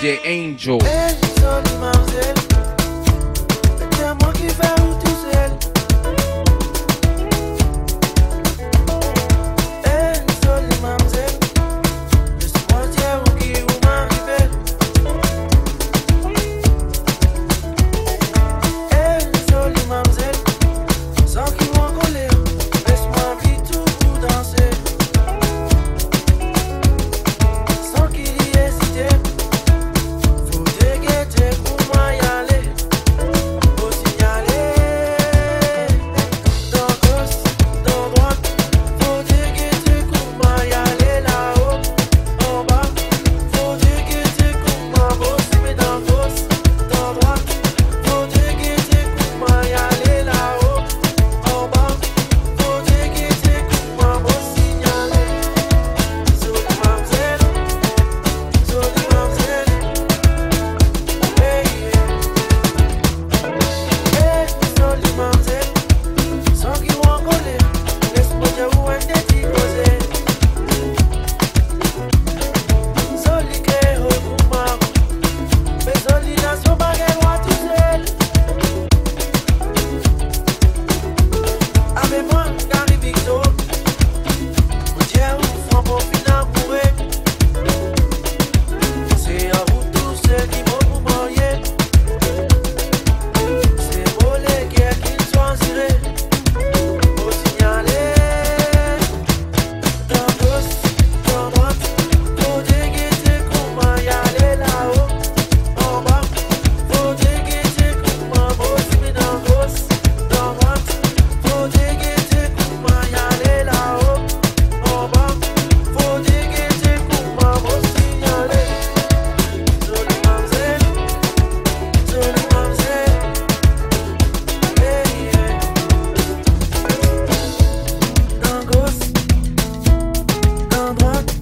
DJ Angel. rejoindra.